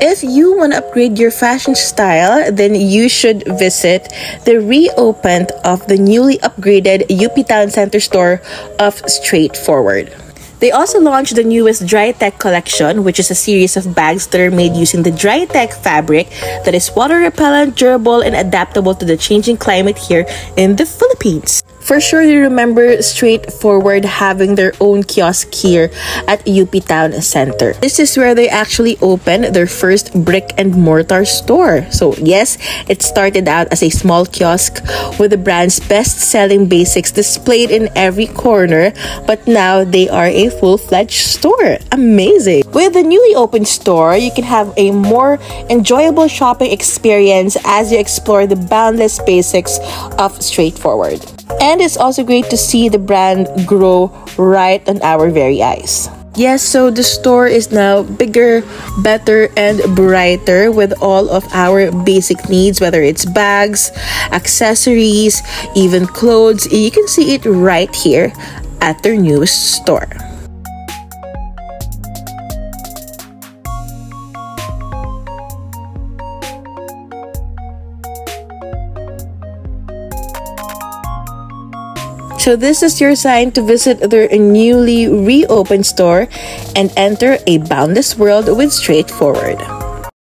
If you want to upgrade your fashion style, then you should visit the reopened of the newly upgraded UP Town Center store of Straightforward. They also launched the newest Dry Tech collection, which is a series of bags that are made using the Dry Tech fabric that is water repellent, durable, and adaptable to the changing climate here in the Philippines. For sure, you remember Straightforward having their own kiosk here at UP Town Center. This is where they actually opened their first brick and mortar store. So, yes, it started out as a small kiosk with the brand's best selling basics displayed in every corner, but now they are a full fledged store. Amazing! With the newly opened store, you can have a more enjoyable shopping experience as you explore the boundless basics of Straightforward. And it's also great to see the brand grow right on our very eyes. Yes, so the store is now bigger, better, and brighter with all of our basic needs, whether it's bags, accessories, even clothes. You can see it right here at their newest store. So this is your sign to visit their newly reopened store and enter a boundless world with straightforward.